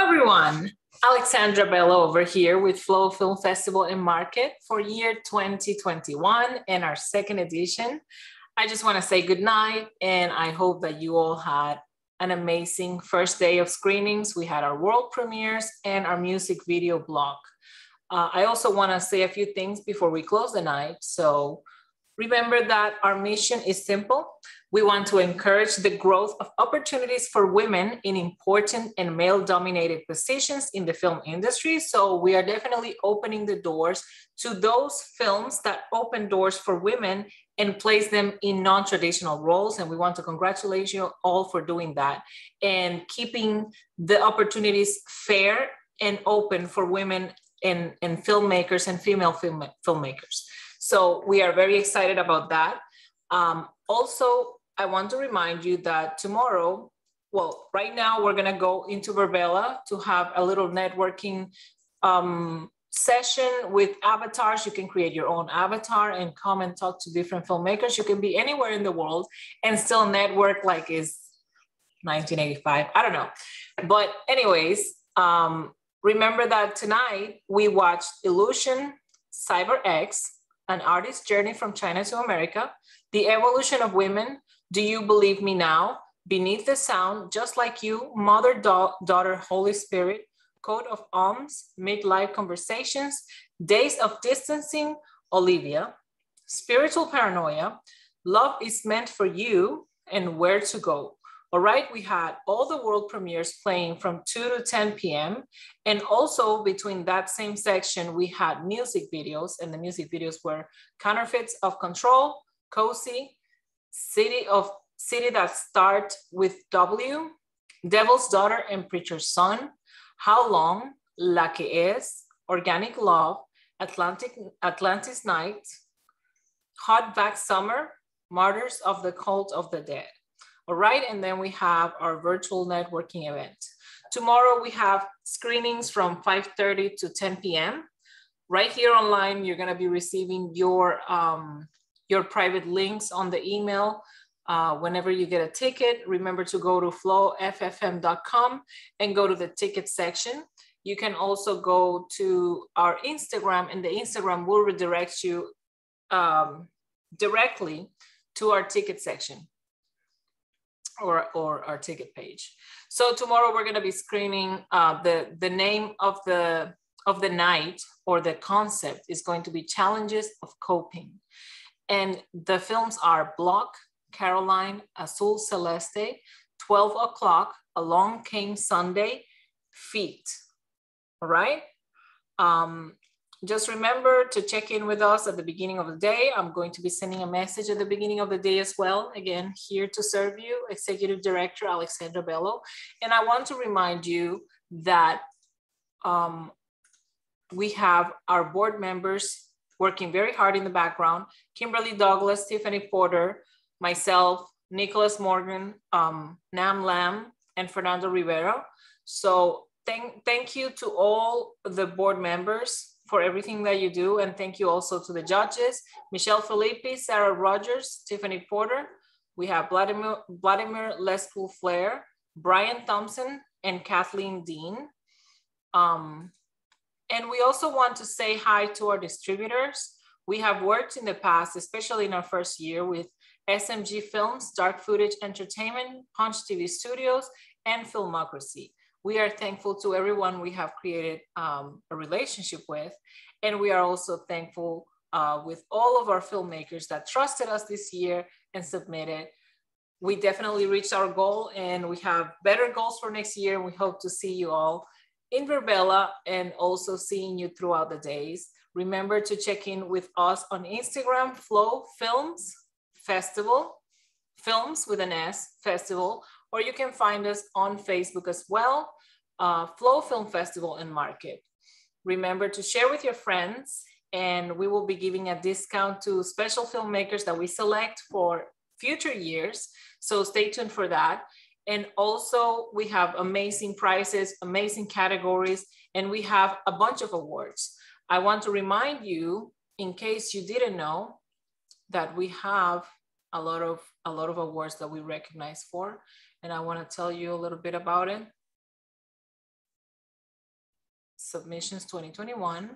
everyone. Alexandra Bello over here with Flow Film Festival and Market for year 2021 and our second edition. I just want to say good night and I hope that you all had an amazing first day of screenings. We had our world premieres and our music video blog. Uh, I also want to say a few things before we close the night. So remember that our mission is simple. We want to encourage the growth of opportunities for women in important and male dominated positions in the film industry. So we are definitely opening the doors to those films that open doors for women and place them in non traditional roles. And we want to congratulate you all for doing that and keeping the opportunities fair and open for women and, and filmmakers and female film, filmmakers. So we are very excited about that. Um, also, I want to remind you that tomorrow, well, right now we're gonna go into Virbela to have a little networking um, session with avatars. You can create your own avatar and come and talk to different filmmakers. You can be anywhere in the world and still network like is 1985. I don't know. But anyways, um, remember that tonight we watched Illusion Cyber X, an artist's journey from China to America, the evolution of women, do you believe me now? Beneath the sound, just like you, mother, da daughter, Holy Spirit, Code of Alms, midlife conversations, days of distancing, Olivia, spiritual paranoia, love is meant for you, and where to go. All right, we had all the world premieres playing from 2 to 10 p.m. And also between that same section, we had music videos, and the music videos were Counterfeits of Control, Cozy, City of City that start with W, Devil's Daughter and Preacher's Son, How Long, La Que Es, Organic Love, Atlantic Atlantis Night, Hot Back Summer, Martyrs of the Cult of the Dead. All right, and then we have our virtual networking event. Tomorrow we have screenings from 5.30 to 10 p.m. Right here online, you're gonna be receiving your um, your private links on the email. Uh, whenever you get a ticket, remember to go to flowffm.com and go to the ticket section. You can also go to our Instagram and the Instagram will redirect you um, directly to our ticket section or, or our ticket page. So tomorrow we're gonna be screening uh, the, the name of the, of the night or the concept is going to be challenges of coping. And the films are Block, Caroline, Azul Celeste, 12 o'clock, Along Came Sunday, Feet. All right. Um, just remember to check in with us at the beginning of the day. I'm going to be sending a message at the beginning of the day as well. Again, here to serve you, Executive Director Alexandra Bello. And I want to remind you that um, we have our board members working very hard in the background. Kimberly Douglas, Tiffany Porter, myself, Nicholas Morgan, um, Nam Lam, and Fernando Rivera. So thank, thank you to all the board members for everything that you do. And thank you also to the judges, Michelle Filippi, Sarah Rogers, Tiffany Porter. We have Vladimir, Vladimir Lespool Flair, Brian Thompson, and Kathleen Dean. Um, and we also want to say hi to our distributors. We have worked in the past, especially in our first year, with SMG Films, Dark Footage Entertainment, Punch TV Studios, and Filmocracy. We are thankful to everyone we have created um, a relationship with. And we are also thankful uh, with all of our filmmakers that trusted us this year and submitted. We definitely reached our goal and we have better goals for next year. We hope to see you all in Virbela and also seeing you throughout the days. Remember to check in with us on Instagram, Flow Films Festival, Films with an S Festival, or you can find us on Facebook as well, uh, Flow Film Festival and Market. Remember to share with your friends and we will be giving a discount to special filmmakers that we select for future years. So stay tuned for that. And also we have amazing prizes, amazing categories, and we have a bunch of awards. I want to remind you, in case you didn't know, that we have a lot of a lot of awards that we recognize for. And I want to tell you a little bit about it. submissions 2021.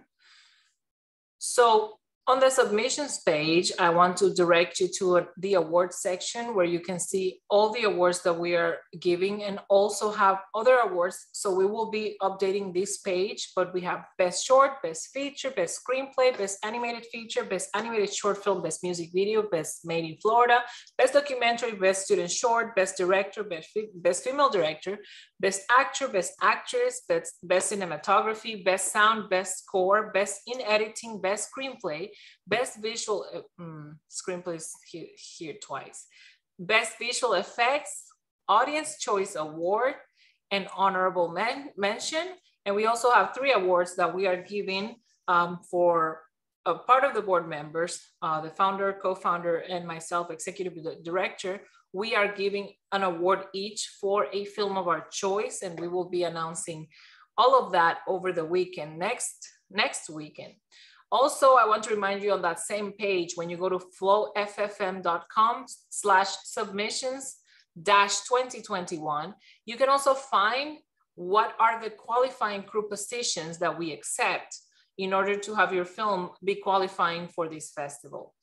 So on the submissions page, I want to direct you to the awards section where you can see all the awards that we are giving and also have other awards. So we will be updating this page, but we have best short, best feature, best screenplay, best animated feature, best animated short film, best music video, best made in Florida, best documentary, best student short, best director, best, best female director, best actor, best actress, best, best cinematography, best sound, best score, best in editing, best screenplay, best visual uh, mm, screenplays here, here twice, best visual effects, audience choice award, and honorable men mention. And we also have three awards that we are giving um, for a part of the board members, uh, the founder, co-founder, and myself, executive director, we are giving an award each for a film of our choice, and we will be announcing all of that over the weekend, next, next weekend. Also, I want to remind you on that same page, when you go to flowffm.com slash submissions dash 2021, you can also find what are the qualifying crew positions that we accept in order to have your film be qualifying for this festival.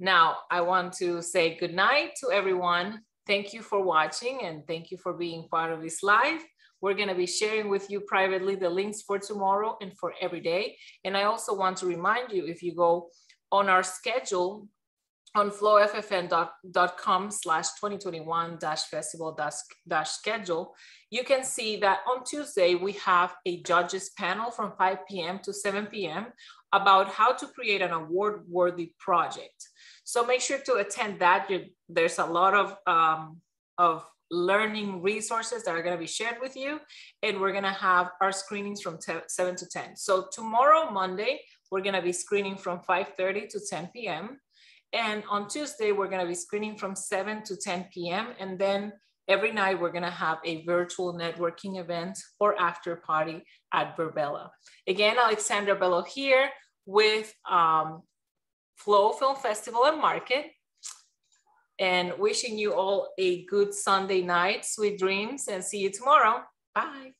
Now, I want to say good night to everyone. Thank you for watching and thank you for being part of this live. We're going to be sharing with you privately the links for tomorrow and for every day. And I also want to remind you if you go on our schedule on flowffm.com slash 2021 dash festival dash schedule, you can see that on Tuesday, we have a judges panel from 5 p.m. to 7 p.m. about how to create an award-worthy project. So make sure to attend that. There's a lot of, um, of learning resources that are going to be shared with you. And we're going to have our screenings from 7 to 10. So tomorrow, Monday, we're going to be screening from 5.30 to 10 p.m. And on Tuesday, we're going to be screening from 7 to 10 p.m. And then every night, we're going to have a virtual networking event or after party at Virbela. Again, Alexandra Bello here with um, Flow Film Festival and Market and wishing you all a good Sunday night, sweet dreams, and see you tomorrow. Bye.